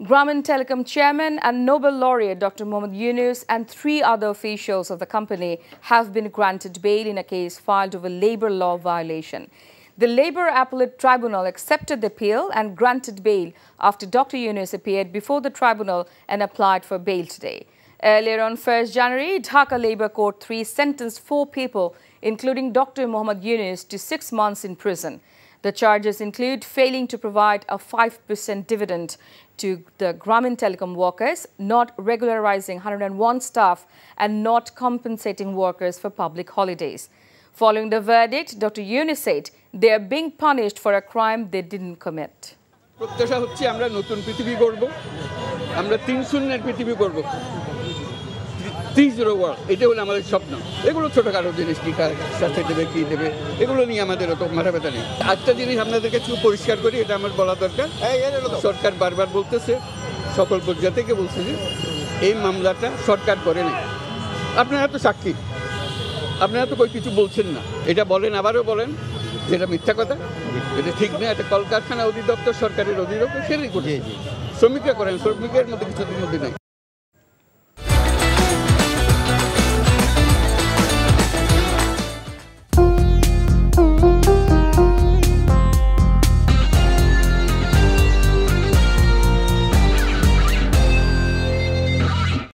Grameen Telecom chairman and Nobel laureate Dr. Mohammad Yunus and three other officials of the company have been granted bail in a case filed over labor law violation. The Labour Appellate Tribunal accepted the appeal and granted bail after Dr. Yunus appeared before the tribunal and applied for bail today. Earlier on 1st January, Dhaka Labour Court 3 sentenced four people, including Dr. Mohammad Yunus, to six months in prison. The charges include failing to provide a 5% dividend to the Grameen Telecom workers, not regularizing 101 staff and not compensating workers for public holidays. Following the verdict, Dr. Yunus said they are being punished for a crime they didn't commit. প্রত্যাশা হচ্ছে আমরা নতুন পৃথিবী গড়ব আমরা তিন শূন্যের পৃথিবী গড়ব three zero world এটা হলো আমাদের স্বপ্ন। এগুলো ছোটোখাটো জিনিস টিকা স্বাস্থ্য দেবে কী দেবে এগুলো নিয়ে আমাদের অত মাথা ব্যথা নেই। একটা জিনিস আপনাদের কাছে পরিষ্কার করি এটা আমার বলা দরকার। সরকার বারবার বলতেছে সকল পর্যায় থেকে বলছে যে এই মামলাটা সরকার করে নেই। আপনারা তো সাক্ষী আপনারা তো কই কিছু বলছেন না। এটা বলেন আবারও বলেন যে এটা মিথ্যা কথা এটা ঠিক না এটা কলকারখানা অধিদপ্তর সরকারের অধীনস্থ সেটাই করছে শ্রমিকরা করেন শ্রমিকের মধ্যে কিছুদিন মধ্যে নেই।